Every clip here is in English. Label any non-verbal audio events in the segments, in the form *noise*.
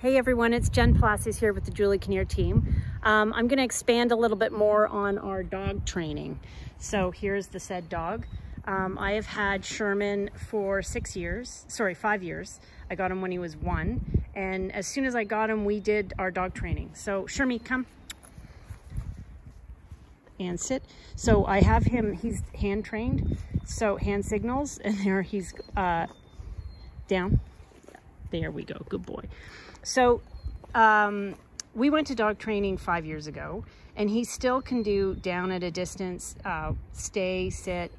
Hey everyone, it's Jen Palacios here with the Julie Kinnear team. Um, I'm going to expand a little bit more on our dog training. So here's the said dog. Um, I have had Sherman for six years, sorry, five years. I got him when he was one. And as soon as I got him, we did our dog training. So Shermy, come and sit. So I have him, he's hand trained. So hand signals *laughs* and there he's uh, down. There we go, good boy. So um, we went to dog training five years ago and he still can do down at a distance, uh, stay, sit,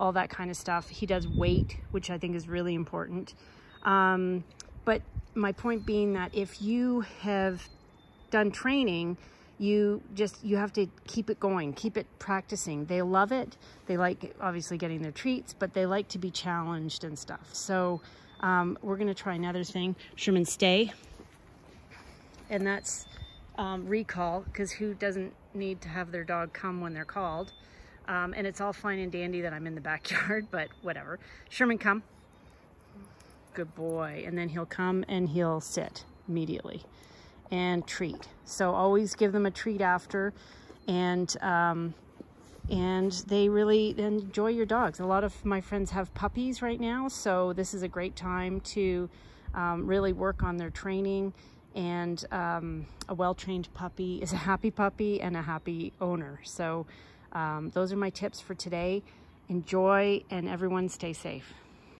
all that kind of stuff. He does wait, which I think is really important. Um, but my point being that if you have done training, you just you have to keep it going keep it practicing they love it they like obviously getting their treats but they like to be challenged and stuff so um, we're going to try another thing. Sherman stay. And that's um, recall because who doesn't need to have their dog come when they're called? Um, and it's all fine and dandy that I'm in the backyard *laughs* but whatever. Sherman come. Good boy. And then he'll come and he'll sit immediately and treat. So always give them a treat after. And um, and they really enjoy your dogs. A lot of my friends have puppies right now, so this is a great time to um, really work on their training and um, a well-trained puppy *laughs* is a happy puppy and a happy owner. So um, those are my tips for today. Enjoy and everyone stay safe.